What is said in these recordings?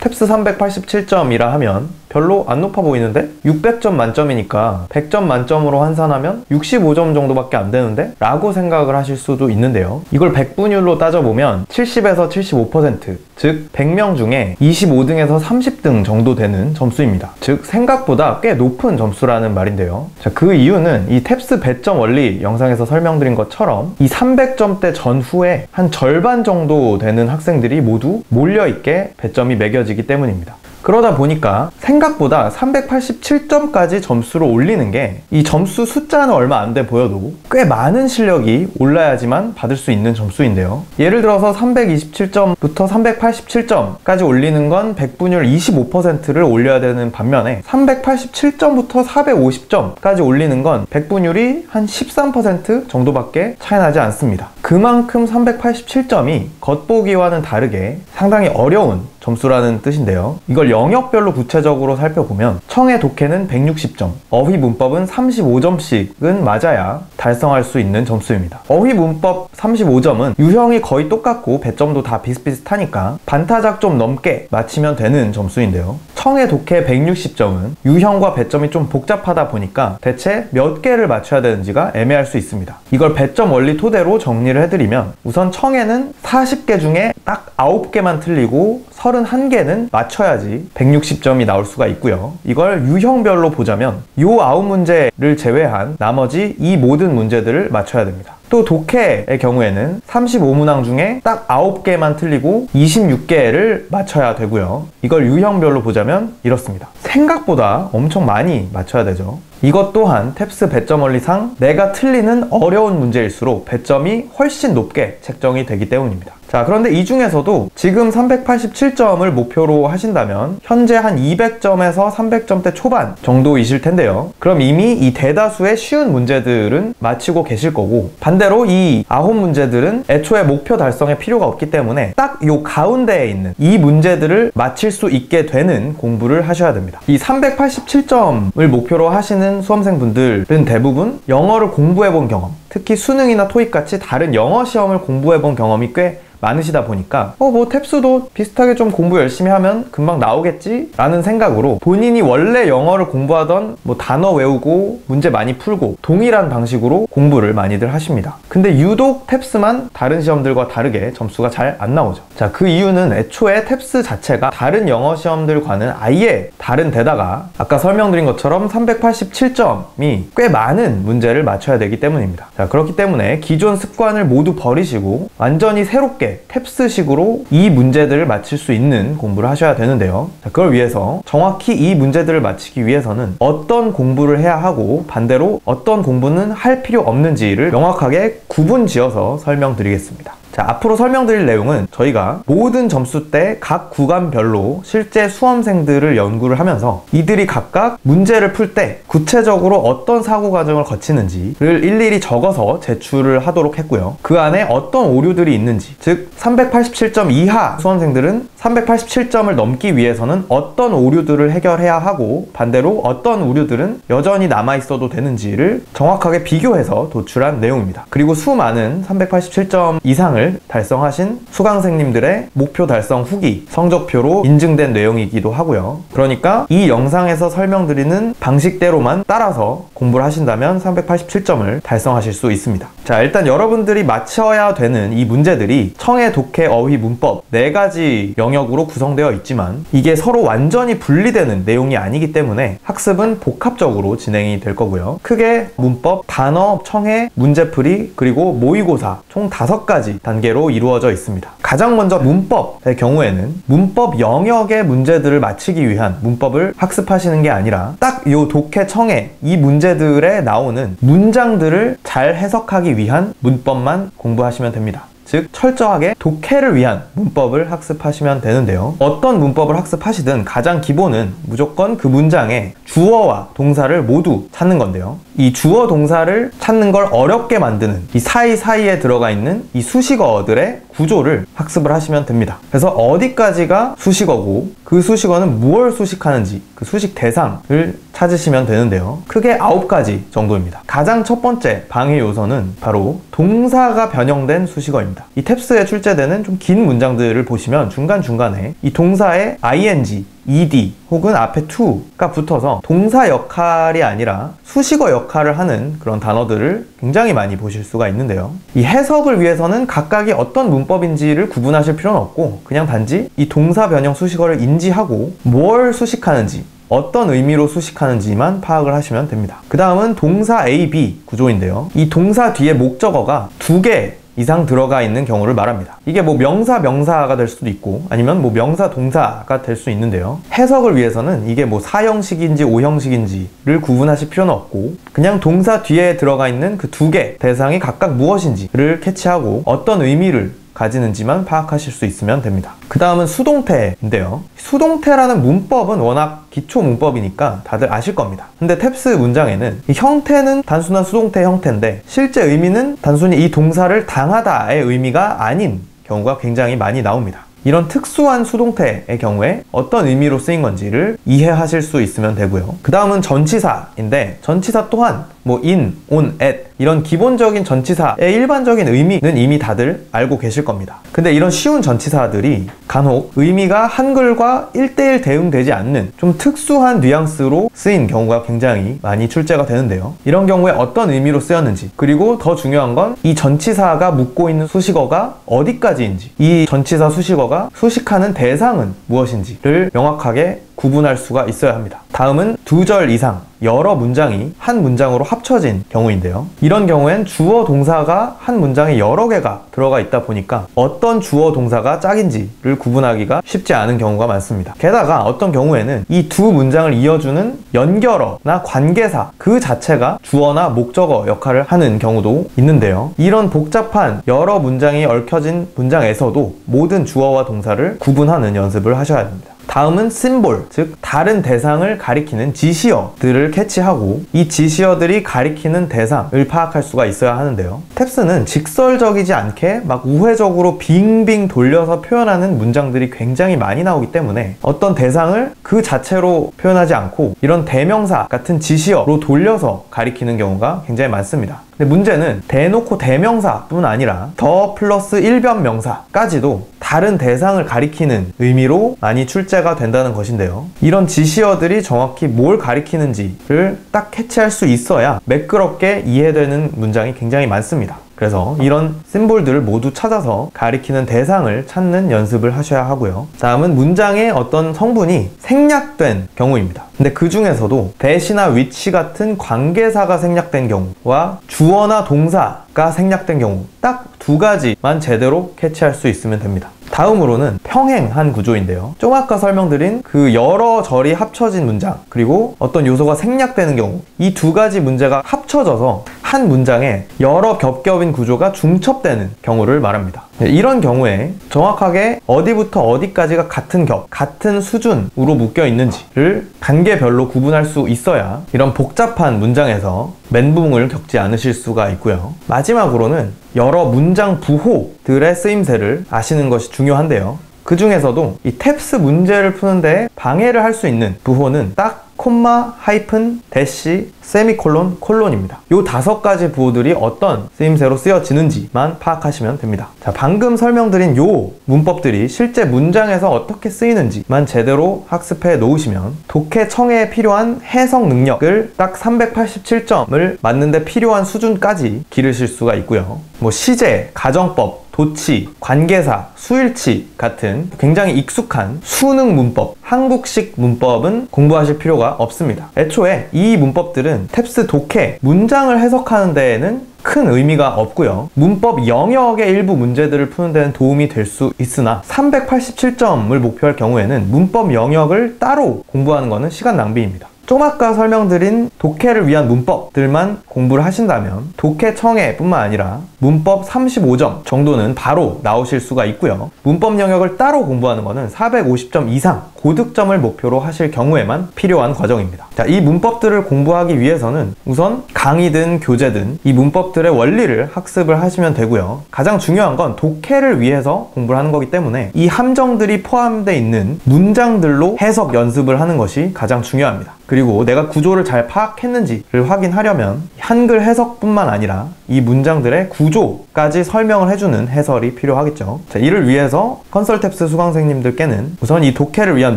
탭스 387점이라 하면 별로 안 높아 보이는데 600점 만점이니까 100점 만점으로 환산하면 65점 정도밖에 안 되는데? 라고 생각을 하실 수도 있는데요. 이걸 100분율로 따져보면 70에서 75%, 즉 100명 중에 25등에서 30등 정도 되는 점수입니다. 즉 생각보다 꽤 높은 점수라는 말인데요. 자, 그 이유는 이 탭스 배점 원리 영상에서 설명드린 것처럼 이 300점대 전후에 한 절반 정도 되는 학생들이 모두 몰려있게 배점이 매겨지기 때문입니다. 그러다 보니까 생각보다 387점까지 점수를 올리는 게 이 점수 숫자는 얼마 안 돼 보여도 꽤 많은 실력이 올라야지만 받을 수 있는 점수인데요. 예를 들어서 327점부터 387점까지 올리는 건 100분율 25%를 올려야 되는 반면에 387점부터 450점까지 올리는 건 100분율이 한 13% 정도밖에 차이 나지 않습니다. 그만큼 387점이 겉보기와는 다르게 상당히 어려운 점수라는 뜻인데요. 이걸 영역별로 구체적으로 살펴보면 청의 독해는 160점, 어휘 문법은 35점씩은 맞아야 달성할 수 있는 점수입니다. 어휘 문법 35점은 유형이 거의 똑같고 배점도 다 비슷비슷하니까 반타작 좀 넘게 맞히면 되는 점수인데요. 청의 독해 160점은 유형과 배점이 좀 복잡하다 보니까 대체 몇 개를 맞춰야 되는지가 애매할 수 있습니다. 이걸 배점 원리 토대로 정리를 해드리면 우선 청에는 40개 중에 딱 9개만 틀리고 31개는 맞춰야지 160점이 나올 수가 있고요. 이걸 유형별로 보자면 요 9문제를 제외한 나머지 이 모든 문제들을 맞춰야 됩니다. 또 독해의 경우에는 35문항 중에 딱 9개만 틀리고 26개를 맞춰야 되고요. 이걸 유형별로 보자면 이렇습니다. 생각보다 엄청 많이 맞춰야 되죠. 이것 또한 탭스 배점 원리상 내가 틀리는 어려운 문제일수록 배점이 훨씬 높게 책정이 되기 때문입니다. 자, 그런데 이 중에서도 지금 387점을 목표로 하신다면 현재 한 200점에서 300점대 초반 정도이실 텐데요. 그럼 이미 이 대다수의 쉬운 문제들은 마치고 계실 거고 반대로 이 아홉 문제들은 애초에 목표 달성에 필요가 없기 때문에 딱 요 가운데에 있는 이 문제들을 마칠 수 있게 되는 공부를 하셔야 됩니다. 이 387점을 목표로 하시는 수험생분들은 대부분 영어를 공부해 본 경험, 특히 수능이나 토익 같이 다른 영어 시험을 공부해 본 경험이 꽤 많으시다 보니까 어 뭐 탭스도 비슷하게 좀 공부 열심히 하면 금방 나오겠지? 라는 생각으로 본인이 원래 영어를 공부하던 뭐 단어 외우고 문제 많이 풀고 동일한 방식으로 공부를 많이들 하십니다. 근데 유독 탭스만 다른 시험들과 다르게 점수가 잘 안 나오죠. 자 그 이유는 애초에 텝스 자체가 다른 영어 시험들과는 아예 다른 데다가 아까 설명드린 것처럼 387점이 꽤 많은 문제를 맞춰야 되기 때문입니다 자 그렇기 때문에 기존 습관을 모두 버리시고 완전히 새롭게 텝스식으로 이 문제들을 맞출 수 있는 공부를 하셔야 되는데요. 자, 그걸 위해서 정확히 이 문제들을 맞히기 위해서는 어떤 공부를 해야 하고 반대로 어떤 공부는 할 필요 없는지를 명확하게 구분 지어서 설명드리겠습니다. 자, 앞으로 설명드릴 내용은 저희가 모든 점수대 각 구간별로 실제 수험생들을 연구를 하면서 이들이 각각 문제를 풀 때 구체적으로 어떤 사고 과정을 거치는지를 일일이 적어서 제출을 하도록 했고요. 그 안에 어떤 오류들이 있는지, 즉 387점 이하 수험생들은 387점을 넘기 위해서는 어떤 오류들을 해결해야 하고 반대로 어떤 오류들은 여전히 남아 있어도 되는지를 정확하게 비교해서 도출한 내용입니다. 그리고 수많은 387점 이상을 달성하신 수강생님들의 목표 달성 후기 성적표로 인증된 내용이기도 하고요. 그러니까 이 영상에서 설명드리는 방식대로만 따라서 공부를 하신다면 387점을 달성하실 수 있습니다. 자, 일단 여러분들이 맞춰야 되는 이 문제들이 청해, 독해, 어휘, 문법 네 가지 영역으로 구성되어 있지만 이게 서로 완전히 분리되는 내용이 아니기 때문에 학습은 복합적으로 진행이 될 거고요. 크게 문법, 단어, 청해, 문제풀이, 그리고 모의고사 총 다섯 가지 단계로 이루어져 있습니다. 가장 먼저 문법의 경우에는 문법 영역의 문제들을 맞히기 위한 문법을 학습하시는 게 아니라 딱이 독해, 청해 이 문제들에 나오는 문장들을 잘 해석하기 위한 문법만 공부하시면 됩니다. 즉 철저하게 독해를 위한 문법을 학습하시면 되는데요. 어떤 문법을 학습하시든 가장 기본은 무조건 그 문장의 주어와 동사를 모두 찾는 건데요. 이 주어 동사를 찾는 걸 어렵게 만드는 이 사이사이에 들어가 있는 이 수식어들의 구조를 학습을 하시면 됩니다. 그래서 어디까지가 수식어고 그 수식어는 무엇을 수식하는지 그 수식 대상을 찾으시면 되는데요. 크게 9가지 정도입니다. 가장 첫 번째 방해 요소는 바로 동사가 변형된 수식어입니다. 이 탭스에 출제되는 좀 긴 문장들을 보시면 중간중간에 이 동사의 ing, ed 혹은 앞에 to가 붙어서 동사 역할이 아니라 수식어 역할을 하는 그런 단어들을 굉장히 많이 보실 수가 있는데요. 이 해석을 위해서는 각각이 어떤 문법인지를 구분하실 필요는 없고 그냥 단지 이 동사 변형 수식어를 인지하고 뭘 수식하는지 어떤 의미로 수식하는지만 파악을 하시면 됩니다. 그 다음은 동사 A, B 구조인데요. 이 동사 뒤에 목적어가 두 개 이상 들어가 있는 경우를 말합니다. 이게 뭐 명사 명사가 될 수도 있고 아니면 뭐 명사 동사가 될 수 있는데요. 해석을 위해서는 이게 뭐 사형식인지 오형식인지를 구분하실 필요는 없고 그냥 동사 뒤에 들어가 있는 그 두 개 대상이 각각 무엇인지를 캐치하고 어떤 의미를 가지는지만 파악하실 수 있으면 됩니다. 그 다음은 수동태인데요. 수동태라는 문법은 워낙 기초 문법이니까 다들 아실 겁니다. 근데 탭스 문장에는 이 형태는 단순한 수동태 형태인데 실제 의미는 단순히 이 동사를 당하다의 의미가 아닌 경우가 굉장히 많이 나옵니다. 이런 특수한 수동태의 경우에 어떤 의미로 쓰인 건지를 이해하실 수 있으면 되고요. 그 다음은 전치사인데 전치사 또한 뭐 in, on, at 이런 기본적인 전치사의 일반적인 의미는 이미 다들 알고 계실 겁니다. 근데 이런 쉬운 전치사들이 간혹 의미가 한글과 1대1 대응되지 않는 좀 특수한 뉘앙스로 쓰인 경우가 굉장히 많이 출제가 되는데요. 이런 경우에 어떤 의미로 쓰였는지 그리고 더 중요한 건 이 전치사가 묻고 있는 수식어가 어디까지인지 이 전치사 수식어가 수식하는 대상은 무엇인지를 명확하게 구분할 수가 있어야 합니다. 다음은 두 절 이상 여러 문장이 한 문장으로 합쳐진 경우인데요. 이런 경우엔 주어 동사가 한 문장에 여러 개가 들어가 있다 보니까 어떤 주어 동사가 짝인지를 구분하기가 쉽지 않은 경우가 많습니다. 게다가 어떤 경우에는 이 두 문장을 이어주는 연결어나 관계사 그 자체가 주어나 목적어 역할을 하는 경우도 있는데요. 이런 복잡한 여러 문장이 얽혀진 문장에서도 모든 주어와 동사를 구분하는 연습을 하셔야 됩니다. 다음은 심볼, 즉 다른 대상을 가리키는 지시어들을 캐치하고 이 지시어들이 가리키는 대상을 파악할 수가 있어야 하는데요. 탭스는 직설적이지 않게 막 우회적으로 빙빙 돌려서 표현하는 문장들이 굉장히 많이 나오기 때문에 어떤 대상을 그 자체로 표현하지 않고 이런 대명사 같은 지시어로 돌려서 가리키는 경우가 굉장히 많습니다. 근데 문제는 대놓고 대명사뿐 아니라 더 플러스 일변 명사까지도 다른 대상을 가리키는 의미로 많이 출제가 된다는 것인데요. 이런 지시어들이 정확히 뭘 가리키는지를 딱 캐치할 수 있어야 매끄럽게 이해되는 문장이 굉장히 많습니다. 그래서 이런 심볼들을 모두 찾아서 가리키는 대상을 찾는 연습을 하셔야 하고요. 다음은 문장의 어떤 성분이 생략된 경우입니다. 근데 그 중에서도 대시나 위치 같은 관계사가 생략된 경우와 주어나 동사가 생략된 경우 딱 두 가지만 제대로 캐치할 수 있으면 됩니다. 다음으로는 평행한 구조인데요. 좀 아까 설명드린 그 여러 절이 합쳐진 문장 그리고 어떤 요소가 생략되는 경우 이 두 가지 문제가 합쳐져서 한 문장에 여러 겹겹인 구조가 중첩되는 경우를 말합니다. 네, 이런 경우에 정확하게 어디부터 어디까지가 같은 겹, 같은 수준으로 묶여 있는지를 단계별로 구분할 수 있어야 이런 복잡한 문장에서 멘붕을 겪지 않으실 수가 있고요. 마지막으로는 여러 문장 부호들의 쓰임새를 아시는 것이 중요한데요. 그 중에서도 이 탭스 문제를 푸는데 방해를 할 수 있는 부호는 딱 콤마, 하이픈, 대시, 세미콜론, 콜론입니다. 이 다섯 가지 부호들이 어떤 쓰임새로 쓰여지는지만 파악하시면 됩니다. 자, 방금 설명드린 요 문법들이 실제 문장에서 어떻게 쓰이는지만 제대로 학습해 놓으시면 독해 청해에 필요한 해석 능력을 딱 387점을 맞는데 필요한 수준까지 기르실 수가 있고요. 뭐 시제, 가정법, 도치, 관계사, 수일치 같은 굉장히 익숙한 수능 문법, 한국식 문법은 공부하실 필요가 없습니다. 애초에 이 문법들은 탭스 독해, 문장을 해석하는 데에는 큰 의미가 없고요. 문법 영역의 일부 문제들을 푸는 데는 도움이 될 수 있으나 387점을 목표할 경우에는 문법 영역을 따로 공부하는 것은 시간 낭비입니다. 좀 아까 설명드린 독해를 위한 문법들만 공부를 하신다면 독해 청해뿐만 아니라 문법 35점 정도는 바로 나오실 수가 있고요. 문법 영역을 따로 공부하는 것은 450점 이상 고득점을 목표로 하실 경우에만 필요한 과정입니다. 자, 이 문법들을 공부하기 위해서는 우선 강의든 교재든 이 문법들의 원리를 학습을 하시면 되고요. 가장 중요한 건 독해를 위해서 공부를 하는 거기 때문에 이 함정들이 포함되어 있는 문장들로 해석 연습을 하는 것이 가장 중요합니다. 그리고 내가 구조를 잘 파악했는지를 확인하려면 한글 해석뿐만 아니라 이 문장들의 구조까지 설명을 해주는 해설이 필요하겠죠. 자, 이를 위해서 컨설탭스 수강생님들께는 우선 이 독해를 위한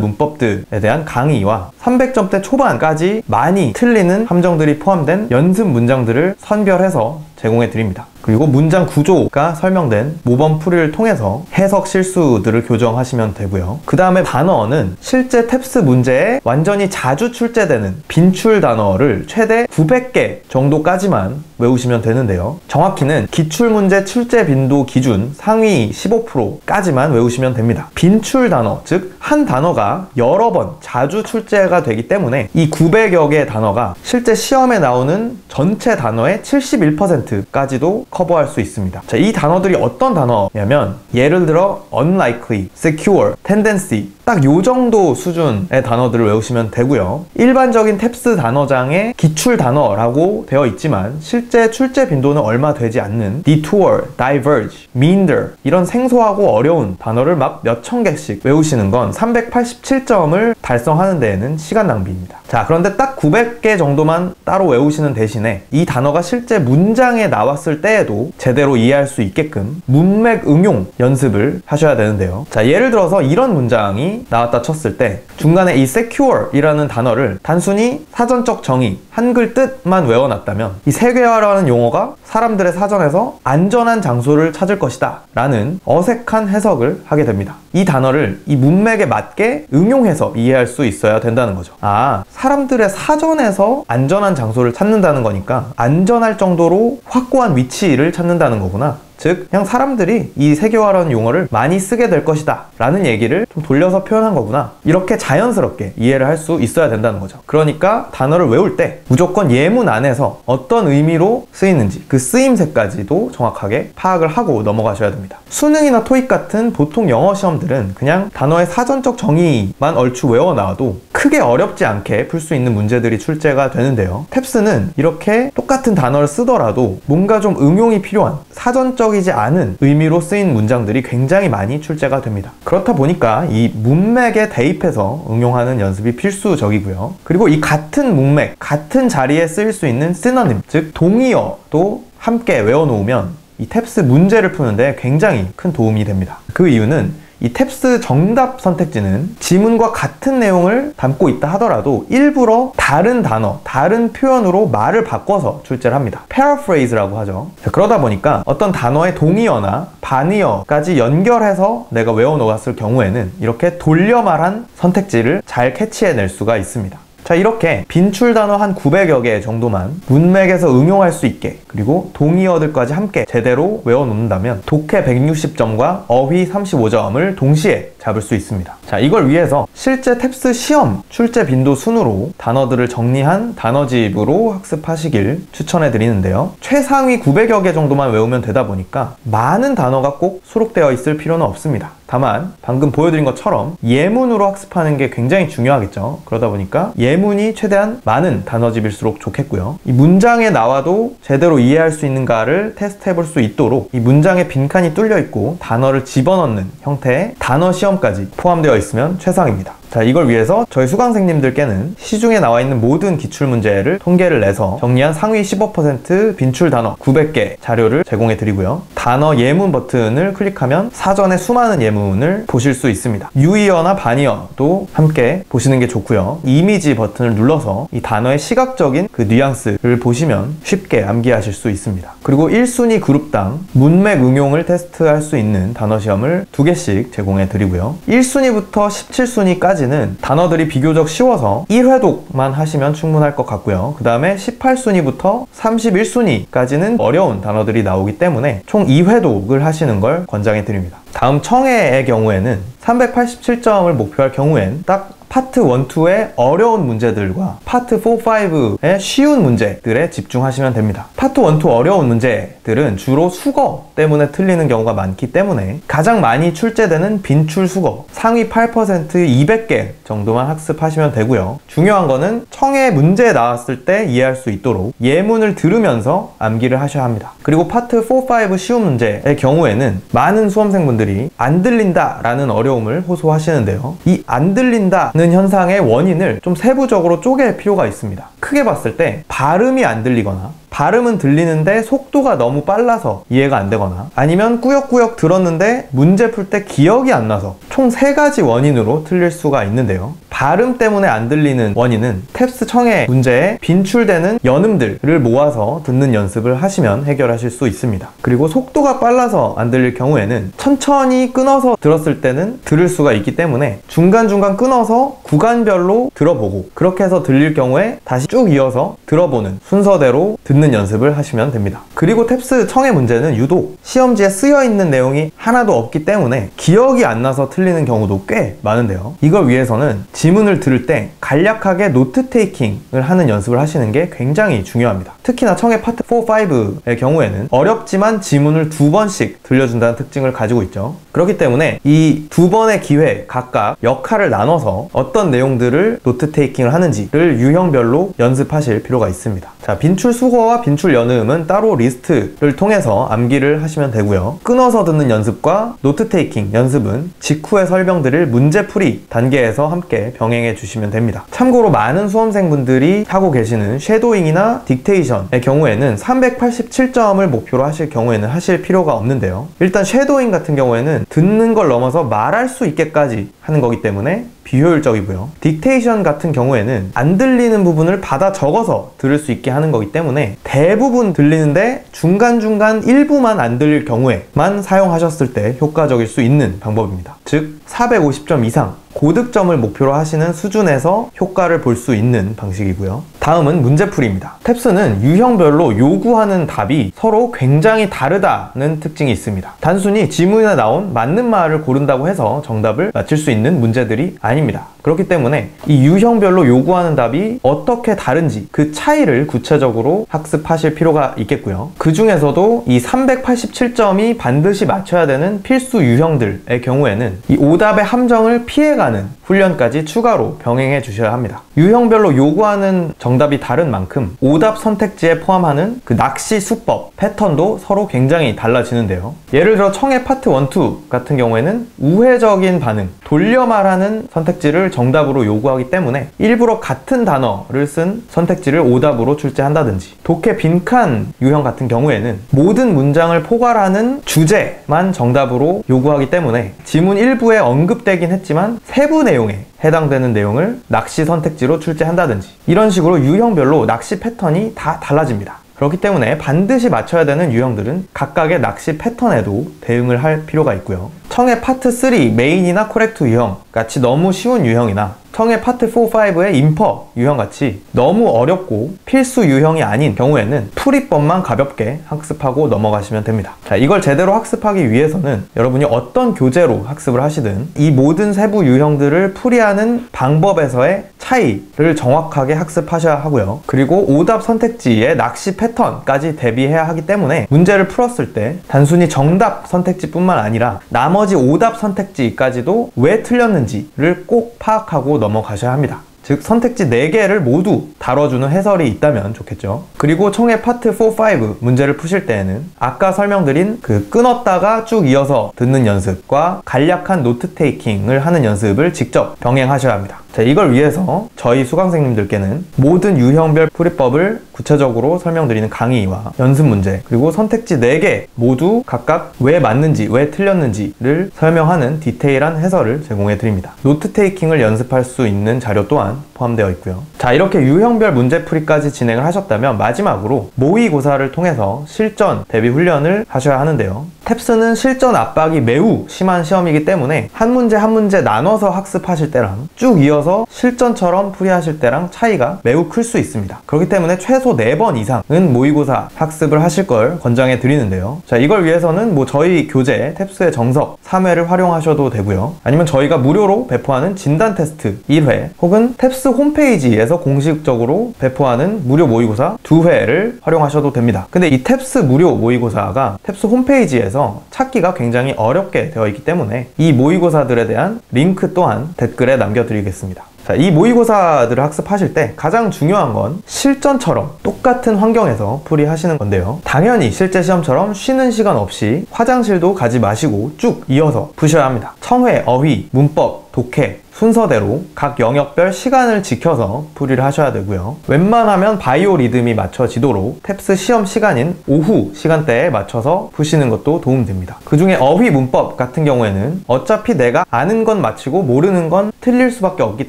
문법들에 대한 강의와 300점대 초반까지 많이 틀리는 함정들이 포함된 연습 문장들을 선별해서 제공해 드립니다. 그리고 문장 구조가 설명된 모범 풀이를 통해서 해석 실수들을 교정하시면 되고요. 그 다음에 단어는 실제 탭스 문제에 완전히 자주 출제되는 빈출 단어를 최대 900개 정도까지만 외우시면 되는데요. 정확히는 기출문제 출제 빈도 기준 상위 15%까지만 외우시면 됩니다. 빈출 단어, 즉 한 단어가 여러 번 자주 출제가 되기 때문에 이 900여 개의 단어가 실제 시험에 나오는 전체 단어의 71%까지도 커버할 수 있습니다. 자, 이 단어들이 어떤 단어냐면 예를 들어 unlikely, secure, tendency 딱 요 정도 수준의 단어들을 외우시면 되고요. 일반적인 탭스 단어장에 기출 단어라고 되어 있지만 실제 출제 빈도는 얼마 되지 않는 detour, diverge, meander 이런 생소하고 어려운 단어를 막 몇 천 개씩 외우시는 건 387점을 달성하는 데에는 시간 낭비입니다. 자, 그런데 딱 900개 정도만 따로 외우시는 대신에 이 단어가 실제 문장에 나왔을 때에도 제대로 이해할 수 있게끔 문맥 응용 연습을 하셔야 되는데요. 자, 예를 들어서 이런 문장이 나왔다 쳤을 때 중간에 이 secure이라는 단어를 단순히 사전적 정의, 한글 뜻만 외워놨다면 이 세계화라는 용어가 사람들의 사전에서 안전한 장소를 찾을 것이다 라는 어색한 해석을 하게 됩니다. 이 단어를 이 문맥에 맞게 응용해서 이해할 수 있어야 된다는 거죠. 아, 사람들의 사전에서 안전한 장소를 찾는다는 거니까 안전할 정도로 확고한 위치를 찾는다는 거구나. 즉 그냥 사람들이 이 세계화라는 용어를 많이 쓰게 될 것이다 라는 얘기를 좀 돌려서 표현한 거구나 이렇게 자연스럽게 이해를 할 수 있어야 된다는 거죠 그러니까 단어를 외울 때 무조건 예문 안에서 어떤 의미로 쓰이는지 그 쓰임새까지도 정확하게 파악을 하고 넘어가셔야 됩니다. 수능이나 토익 같은 보통 영어 시험들은 그냥 단어의 사전적 정의만 얼추 외워 나와도 크게 어렵지 않게 풀 수 있는 문제들이 출제가 되는데요. 탭스는 이렇게 똑같은 단어를 쓰더라도 뭔가 좀 응용이 필요한 사전적이지 않은 의미로 쓰인 문장들이 굉장히 많이 출제가 됩니다. 그렇다 보니까 이 문맥에 대입해서 응용하는 연습이 필수적이고요. 그리고 이 같은 문맥 같은 자리에 쓰일 수 있는 시너님 즉 동의어도 함께 외워놓으면 이 탭스 문제를 푸는데 굉장히 큰 도움이 됩니다 그 이유는 이 탭스 정답 선택지는 지문과 같은 내용을 담고 있다 하더라도 일부러 다른 단어, 다른 표현으로 말을 바꿔서 출제를 합니다. paraphrase라고 하죠. 자, 그러다 보니까 어떤 단어의 동의어나 반의어까지 연결해서 내가 외워놓았을 경우에는 이렇게 돌려 말한 선택지를 잘 캐치해낼 수가 있습니다. 자 이렇게 빈출 단어 한 900여 개 정도만 문맥에서 응용할 수 있게 그리고 동의어들까지 함께 제대로 외워놓는다면 독해 160점과 어휘 35점을 동시에 잡을 수 있습니다. 자 이걸 위해서 실제 탭스 시험 출제 빈도 순으로 단어들을 정리한 단어집으로 학습하시길 추천해 드리는데요. 최상위 900여 개 정도만 외우면 되다 보니까 많은 단어가 꼭 수록되어 있을 필요는 없습니다. 다만 방금 보여드린 것처럼 예문으로 학습하는 게 굉장히 중요하겠죠. 그러다 보니까 예문이 최대한 많은 단어집일수록 좋겠고요. 이 문장에 나와도 제대로 이해할 수 있는가를 테스트해 볼 수 있도록 이 문장에 빈칸이 뚫려 있고 단어를 집어넣는 형태의 단어 시 험까지 포함되어 있으면 최상입니다. 자, 이걸 위해서 저희 수강생님들께는 시중에 나와 있는 모든 기출 문제를 통계를 내서 정리한 상위 15% 빈출 단어 900개 자료를 제공해 드리고요. 단어 예문 버튼을 클릭하면 사전에 수많은 예문을 보실 수 있습니다. 유의어나 반의어도 함께 보시는 게 좋고요. 이미지 버튼을 눌러서 이 단어의 시각적인 그 뉘앙스를 보시면 쉽게 암기하실 수 있습니다. 그리고 1순위 그룹당 문맥 응용을 테스트할 수 있는 단어 시험을 두 개씩 제공해 드리고요. 1순위부터 17순위까지 까지는 단어들이 비교적 쉬워서 1회독만 하시면 충분할 것 같고요. 그 다음에 18순위부터 31순위까지는 어려운 단어들이 나오기 때문에 총 2회독을 하시는 걸 권장해 드립니다. 다음 청해의 경우에는 387점을 목표할 경우엔 딱 파트 1, 2의 어려운 문제들과 파트 4, 5의 쉬운 문제들에 집중하시면 됩니다. 파트 1, 2 어려운 문제들은 주로 숙어 때문에 틀리는 경우가 많기 때문에 가장 많이 출제되는 빈출 숙어 상위 8% 200개 정도만 학습하시면 되고요. 중요한 거는 청해 문제 나왔을 때 이해할 수 있도록 예문을 들으면서 암기를 하셔야 합니다. 그리고 파트 4, 5 쉬운 문제의 경우에는 많은 수험생분들이 안 들린다 라는 어려움을 호소하시는데요. 이 안 들린다는 현상의 원인을 좀 세부적으로 쪼갤 필요가 있습니다. 크게 봤을 때 발음이 안 들리거나 발음은 들리는데 속도가 너무 빨라서 이해가 안 되거나 아니면 꾸역꾸역 들었는데 문제 풀 때 기억이 안 나서 총 세 가지 원인으로 틀릴 수가 있는데요. 발음 때문에 안 들리는 원인은 텝스 청해 문제에 빈출되는 연음들을 모아서 듣는 연습을 하시면 해결하실 수 있습니다. 그리고 속도가 빨라서 안 들릴 경우에는 천천히 끊어서 들었을 때는 들을 수가 있기 때문에 중간중간 끊어서 구간별로 들어보고 그렇게 해서 들릴 경우에 다시 쭉 이어서 들어보는 순서대로 듣는 연습을 하시면 됩니다. 그리고 텝스 청해 문제는 유독 시험지에 쓰여 있는 내용이 하나도 없기 때문에 기억이 안 나서 틀리는 경우도 꽤 많은데요. 이걸 위해서는 지문을 들을 때 간략하게 note taking을 하는 연습을 하시는 게 굉장히 중요합니다. 특히나 청해 파트 4, 5의 경우에는 어렵지만 지문을 두 번씩 들려준다는 특징을 가지고 있죠. 그렇기 때문에 이 두 번의 기회 각각 역할을 나눠서 어떤 내용들을 note taking을 하는지를 유형별로 연습하실 필요가 있습니다. 자, 빈출 숙어와 빈출 연음은 따로 리스트를 통해서 암기를 하시면 되고요. 끊어서 듣는 연습과 note taking 연습은 직후에 설명드릴 문제풀이 단계에서 함께 병행해 주시면 됩니다. 참고로 많은 수험생분들이 하고 계시는 shadowing이나 dictation의 경우에는 387점을 목표로 하실 경우에는 하실 필요가 없는데요. 일단 shadowing 같은 경우에는 듣는 걸 넘어서 말할 수 있게까지 하는 거기 때문에 비효율적이고요. dictation 같은 경우에는 안 들리는 부분을 받아 적어서 들을 수 있게 하는 거기 때문에 대부분 들리는데 중간중간 일부만 안 들릴 경우에만 사용하셨을 때 효과적일 수 있는 방법입니다. 즉 450점 이상 고득점을 목표로 하시는 수준에서 효과를 볼 수 있는 방식이고요. 다음은 문제풀이입니다. 텝스는 유형별로 요구하는 답이 서로 굉장히 다르다는 특징이 있습니다. 단순히 지문에 나온 맞는 말을 고른다고 해서 정답을 맞출 수 있는 문제들이 아닙니다. 그렇기 때문에 이 유형별로 요구하는 답이 어떻게 다른지 그 차이를 구체적으로 학습하실 필요가 있겠고요. 그 중에서도 이 387점이 반드시 맞춰야 되는 필수 유형들의 경우에는 이 오답의 함정을 피해가는 훈련까지 추가로 병행해 주셔야 합니다. 유형별로 요구하는 정 답이 다른 만큼 오답 선택지에 포함하는 그 낚시 수법, 패턴도 서로 굉장히 달라지는데요. 예를 들어 청해 파트 1, 2 같은 경우에는 우회적인 반응, 돌려 말하는 선택지를 정답으로 요구하기 때문에 일부러 같은 단어를 쓴 선택지를 오답으로 출제한다든지 독해 빈칸 유형 같은 경우에는 모든 문장을 포괄하는 주제만 정답으로 요구하기 때문에 지문 일부에 언급되긴 했지만 세부 내용에 해당되는 내용을 낚시 선택지로 출제한다든지 이런 식으로 유형별로 낚시 패턴이 다 달라집니다. 그렇기 때문에 반드시 맞춰야 되는 유형들은 각각의 낚시 패턴에도 대응을 할 필요가 있고요. 청해 파트 3 main이나 correct 유형 같이 너무 쉬운 유형이나 청해 파트 4, 5의 infer 유형 같이 너무 어렵고 필수 유형이 아닌 경우에는 풀이법만 가볍게 학습하고 넘어가시면 됩니다. 자, 이걸 제대로 학습하기 위해서는 여러분이 어떤 교재로 학습을 하시든 이 모든 세부 유형들을 풀이하는 방법에서의 차이를 정확하게 학습하셔야 하고요. 그리고 오답 선택지의 낚시 패턴까지 대비해야 하기 때문에 문제를 풀었을 때 단순히 정답 선택지뿐만 아니라 나머지 오답 선택지까지도 왜 틀렸는지를 꼭 파악하고 넘어가셔야 합니다. 즉 선택지 4개를 모두 다뤄주는 해설이 있다면 좋겠죠. 그리고 총회 파트 4, 5 문제를 푸실 때에는 아까 설명드린 그 끊었다가 쭉 이어서 듣는 연습과 간략한 note taking을 하는 연습을 직접 병행하셔야 합니다. 자, 이걸 위해서 저희 수강생님들께는 모든 유형별 풀이법을 구체적으로 설명드리는 강의와 연습 문제, 그리고 선택지 4개 모두 각각 왜 맞는지, 왜 틀렸는지를 설명하는 디테일한 해설을 제공해 드립니다. note taking을 연습할 수 있는 자료 또한 포함되어 있고요. 자, 이렇게 유형별 문제 풀이까지 진행을 하셨다면 마지막으로 모의고사를 통해서 실전 대비 훈련을 하셔야 하는데요. 텝스는 실전 압박이 매우 심한 시험이기 때문에 한 문제 한 문제 나눠서 학습하실 때랑 쭉 이어서 실전처럼 풀이하실 때랑 차이가 매우 클 수 있습니다. 그렇기 때문에 최소 4번 이상은 모의고사 학습을 하실 걸 권장해 드리는데요. 자, 이걸 위해서는 뭐 저희 교재 텝스의 정석 3회를 활용하셔도 되고요. 아니면 저희가 무료로 배포하는 진단 테스트 1회 혹은 텝스 홈페이지에서 공식적으로 배포하는 무료 모의고사 2회를 활용하셔도 됩니다. 근데 이 텝스 무료 모의고사가 텝스 홈페이지에서 찾기가 굉장히 어렵게 되어 있기 때문에 이 모의고사들에 대한 링크 또한 댓글에 남겨드리겠습니다. 자, 이 모의고사들을 학습하실 때 가장 중요한 건 실전처럼 똑같은 환경에서 풀이하시는 건데요. 당연히 실제 시험처럼 쉬는 시간 없이 화장실도 가지 마시고 쭉 이어서 푸셔야 합니다. 청해, 어휘, 문법, 독해, 순서대로 각 영역별 시간을 지켜서 풀이를 하셔야 되고요. 웬만하면 바이오 리듬이 맞춰지도록 텝스 시험 시간인 오후 시간대에 맞춰서 푸시는 것도 도움됩니다. 그 중에 어휘 문법 같은 경우에는 어차피 내가 아는 건 맞히고 모르는 건 틀릴 수밖에 없기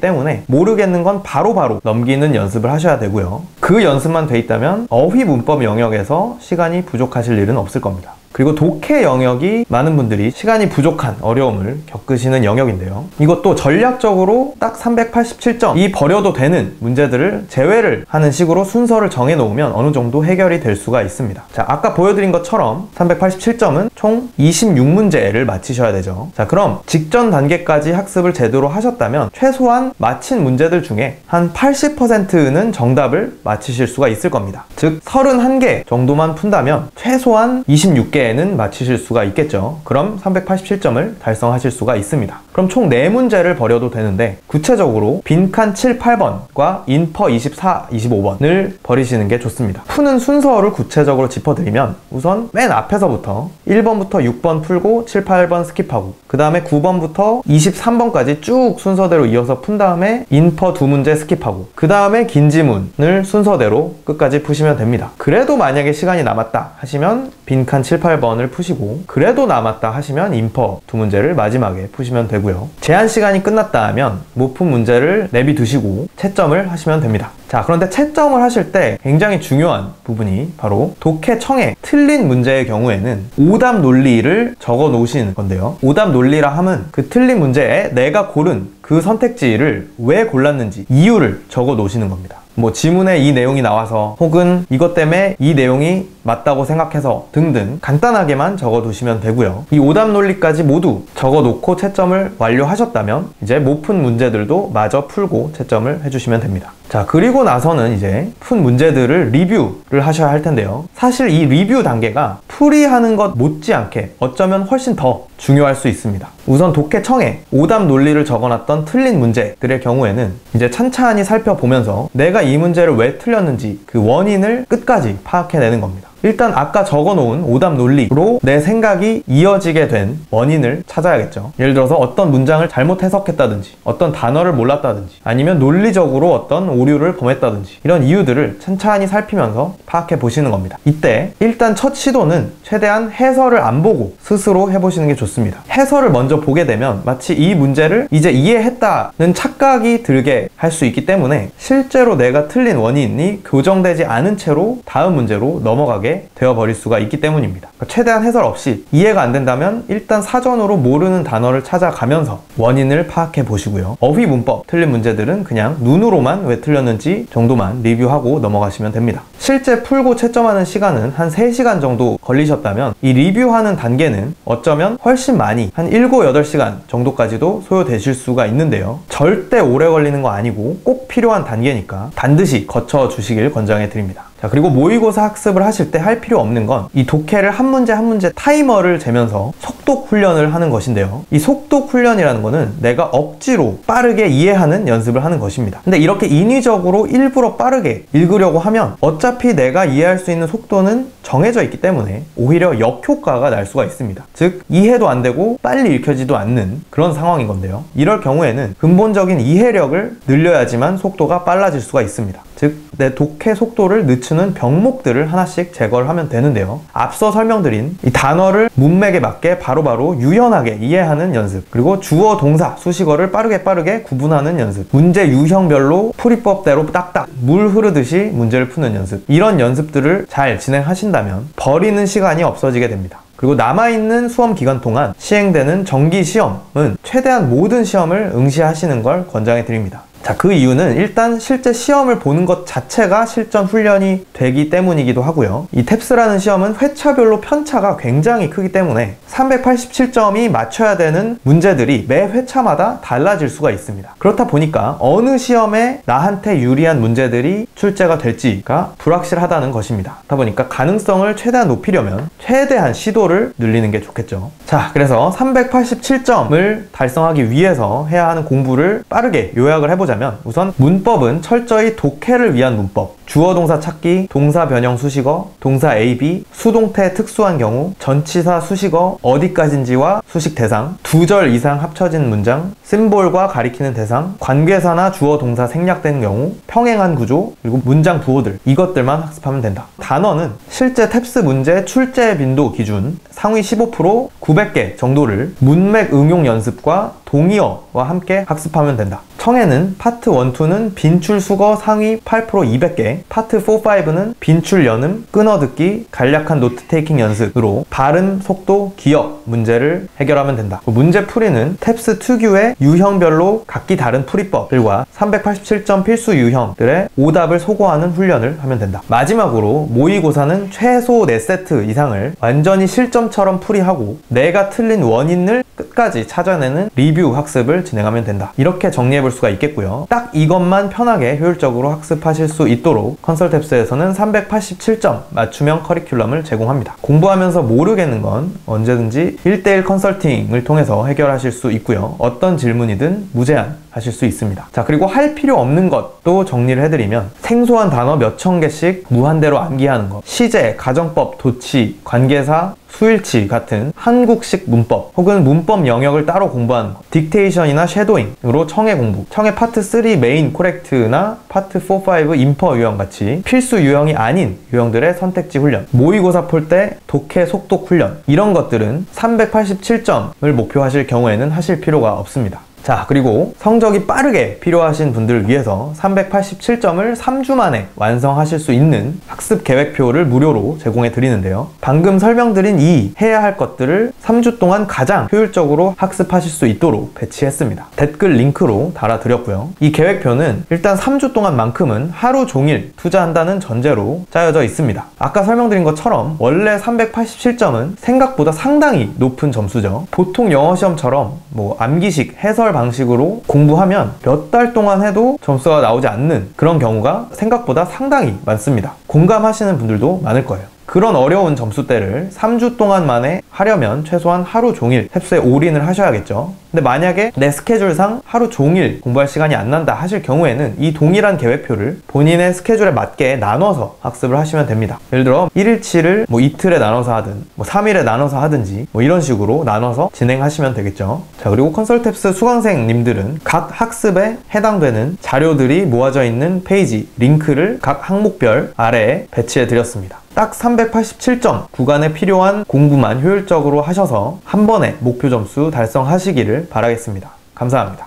때문에 모르겠는 건 바로바로 바로 넘기는 연습을 하셔야 되고요. 그 연습만 돼 있다면 어휘 문법 영역에서 시간이 부족하실 일은 없을 겁니다. 그리고 독해 영역이 많은 분들이 시간이 부족한 어려움을 겪으시는 영역인데요. 이것도 전략적으로 딱 387점 이 버려도 되는 문제들을 제외를 하는 식으로 순서를 정해 놓으면 어느 정도 해결이 될 수가 있습니다. 자, 아까 보여드린 것처럼 387점은 총 26문제를 맞히셔야 되죠. 자, 그럼 직전 단계까지 학습을 제대로 하셨다면 최소한 맞힌 문제들 중에 한 80%는 정답을 맞히실 수가 있을 겁니다. 즉, 31개 정도만 푼다면 최소한 26개 문제는 맞히실 수가 있겠죠. 그럼 387점을 달성하실 수가 있습니다. 그럼 총 4문제를 버려도 되는데 구체적으로 빈칸 7, 8번과 infer 24, 25번을 버리시는 게 좋습니다. 푸는 순서를 구체적으로 짚어드리면 우선 맨 앞에서부터 1번부터 6번 풀고 7, 8번 skip하고 그 다음에 9번부터 23번까지 쭉 순서대로 이어서 푼 다음에 infer 두 문제 skip하고 그 다음에 긴 지문을 순서대로 끝까지 푸시면 됩니다. 그래도 만약에 시간이 남았다 하시면 빈칸 7, 8번 18번을 푸시고 그래도 남았다 하시면 infer 두 문제를 마지막에 푸시면 되고요. 제한 시간이 끝났다 하면 못 푼 문제를 내비두시고 채점을 하시면 됩니다. 자 그런데 채점을 하실 때 굉장히 중요한 부분이 바로 독해 청해 틀린 문제의 경우에는 오답 논리를 적어 놓으시는 건데요. 오답 논리라 함은 그 틀린 문제에 내가 고른 그 선택지를 왜 골랐는지 이유를 적어 놓으시는 겁니다. 뭐 지문에 이 내용이 나와서 혹은 이것 때문에 이 내용이 맞다고 생각해서 등등 간단하게만 적어 두시면 되고요. 이 오답 논리까지 모두 적어 놓고 채점을 완료하셨다면 이제 못 푼 문제들도 마저 풀고 채점을 해주시면 됩니다. 자, 그리고 나서는 이제 푼 문제들을 리뷰를 하셔야 할 텐데요. 사실 이 리뷰 단계가 풀이하는 것 못지않게 어쩌면 훨씬 더 중요할 수 있습니다. 우선 독해청에 오답 논리를 적어놨던 틀린 문제들의 경우에는 이제 찬찬히 살펴보면서 내가 이 문제를 왜 틀렸는지 그 원인을 끝까지 파악해내는 겁니다. 일단 아까 적어놓은 오답 논리로 내 생각이 이어지게 된 원인을 찾아야겠죠. 예를 들어서 어떤 문장을 잘못 해석했다든지 어떤 단어를 몰랐다든지 아니면 논리적으로 어떤 오류를 범했다든지 이런 이유들을 천천히 살피면서 파악해 보시는 겁니다. 이때 일단 첫 시도는 최대한 해설을 안 보고 스스로 해보시는 게 좋습니다. 해설을 먼저 보게 되면 마치 이 문제를 이제 이해했다는 착각이 들게 할 수 있기 때문에 실제로 내가 틀린 원인이 교정되지 않은 채로 다음 문제로 넘어가게 되어버릴 수가 있기 때문입니다. 그러니까 최대한 해설 없이 이해가 안 된다면 일단 사전으로 모르는 단어를 찾아가면서 원인을 파악해 보시고요. 어휘 문법 틀린 문제들은 그냥 눈으로만 왜 틀렸는지 정도만 리뷰하고 넘어가시면 됩니다. 실제 풀고 채점하는 시간은 한 3시간 정도 걸리셨다면 이 리뷰하는 단계는 어쩌면 훨씬 많이 한 7, 8시간 정도까지도 소요되실 수가 있는데요. 절대 오래 걸리는 거 아니고 꼭 필요한 단계니까 반드시 거쳐 주시길 권장해 드립니다. 자, 그리고 모의고사 학습을 하실 때 할 필요 없는 건 이 독해를 한 문제 한 문제 타이머를 재면서 속독 훈련을 하는 것인데요. 이 속독 훈련이라는 거는 내가 억지로 빠르게 이해하는 연습을 하는 것입니다. 근데 이렇게 인위적으로 일부러 빠르게 읽으려고 하면 어차피 내가 이해할 수 있는 속도는 정해져 있기 때문에 오히려 역효과가 날 수가 있습니다. 즉, 이해도 안 되고 빨리 읽혀지도 않는 그런 상황인 건데요. 이럴 경우에는 근본적인 이해력을 늘려야지만 속도가 빨라질 수가 있습니다. 즉, 내 독해 속도를 늦추는 병목들을 하나씩 제거를 하면 되는데요. 앞서 설명드린 이 단어를 문맥에 맞게 바로바로 바로 유연하게 이해하는 연습, 그리고 주어, 동사, 수식어를 빠르게 빠르게 구분하는 연습, 문제 유형별로 풀이법대로 딱딱 물 흐르듯이 문제를 푸는 연습, 이런 연습들을 잘 진행하신다면 버리는 시간이 없어지게 됩니다. 그리고 남아있는 수험 기간 동안 시행되는 정기 시험은 최대한 모든 시험을 응시하시는 걸 권장해 드립니다. 자, 그 이유는 일단 실제 시험을 보는 것 자체가 실전 훈련이 되기 때문이기도 하고요. 이 탭스라는 시험은 회차별로 편차가 굉장히 크기 때문에 387점이 맞춰야 되는 문제들이 매 회차마다 달라질 수가 있습니다. 그렇다 보니까 어느 시험에 나한테 유리한 문제들이 출제가 될지가 불확실하다는 것입니다. 그렇다 보니까 가능성을 최대한 높이려면 최대한 시도를 늘리는 게 좋겠죠. 자, 그래서 387점을 달성하기 위해서 해야 하는 공부를 빠르게 요약을 해보자 면 우선 문법은 철저히 독해를 위한 문법 주어 동사 찾기, 동사 변형 수식어, 동사 A, B, 수동태 특수한 경우, 전치사 수식어, 어디까지인지와 수식 대상, 두 절 이상 합쳐진 문장, 심볼과 가리키는 대상, 관계사나 주어 동사 생략된 경우, 평행한 구조, 그리고 문장 부호들 이것들만 학습하면 된다. 단어는 실제 텝스 문제 출제 빈도 기준 상위 15% 900개 정도를 문맥 응용 연습과 동의어와 함께 학습하면 된다. 청해는 파트 1, 2는 빈출 숙어 상위 8% 200개, 파트 4, 5는 빈출 연음, 끊어듣기, 간략한 note taking 연습으로 발음, 속도, 기억 문제를 해결하면 된다. 문제 풀이는 텝스 특유의 유형별로 각기 다른 풀이법들과 387점 필수 유형들의 오답을 소거하는 훈련을 하면 된다. 마지막으로 모의고사는 최소 4세트 이상을 완전히 실전처럼 풀이하고 내가 틀린 원인을 끝까지 찾아내는 리뷰 학습을 진행하면 된다. 이렇게 정리해 볼 수가 있겠고요. 딱 이것만 편하게 효율적으로 학습하실 수 있도록 컨설텝스에서는 387점 맞춤형 커리큘럼을 제공합니다. 공부하면서 모르겠는 건 언제든지 1대1 컨설팅을 통해서 해결하실 수 있고요. 어떤 질문이든 무제한 하실 수 있습니다. 자, 그리고 할 필요 없는 것도 정리를 해드리면 생소한 단어 몇 천 개씩 무한대로 암기하는 것, 시제, 가정법, 도치, 관계사, 수일치 같은 한국식 문법 혹은 문법 영역을 따로 공부하는 것, dictation이나 shadowing으로 청해 공부, 청해 파트 3 main correct나 파트 4, 5 인퍼 유형 같이 필수 유형이 아닌 유형들의 선택지 훈련, 모의고사 풀때 독해 속독 훈련 이런 것들은 387점을 목표하실 경우에는 하실 필요가 없습니다. 자, 그리고 성적이 빠르게 필요하신 분들을 위해서 387점을 3주 만에 완성하실 수 있는 학습 계획표를 무료로 제공해 드리는데요. 방금 설명드린 이 해야 할 것들을 3주 동안 가장 효율적으로 학습하실 수 있도록 배치했습니다. 댓글 링크로 달아드렸고요. 이 계획표는 일단 3주 동안만큼은 하루 종일 투자한다는 전제로 짜여져 있습니다. 아까 설명드린 것처럼 원래 387점은 생각보다 상당히 높은 점수죠. 보통 영어 시험처럼 뭐 암기식 해설 방식으로 공부하면 몇 달 동안 해도 점수가 나오지 않는 그런 경우가 생각보다 상당히 많습니다. 공감하시는 분들도 많을 거예요. 그런 어려운 점수대를 3주 동안 만에 하려면 최소한 하루 종일 텝스에 올인을 하셔야겠죠. 근데 만약에 내 스케줄상 하루 종일 공부할 시간이 안 난다 하실 경우에는 이 동일한 계획표를 본인의 스케줄에 맞게 나눠서 학습을 하시면 됩니다. 예를 들어 1일치를 뭐 이틀에 나눠서 하든 뭐 3일에 나눠서 하든지 뭐 이런 식으로 나눠서 진행하시면 되겠죠. 자, 그리고 컨설텝스 수강생님들은 각 학습에 해당되는 자료들이 모아져 있는 페이지 링크를 각 항목별 아래에 배치해 드렸습니다. 딱 387점 구간에 필요한 공부만 효율적으로 하셔서 한 번에 목표 점수 달성하시기를 바라겠습니다. 감사합니다.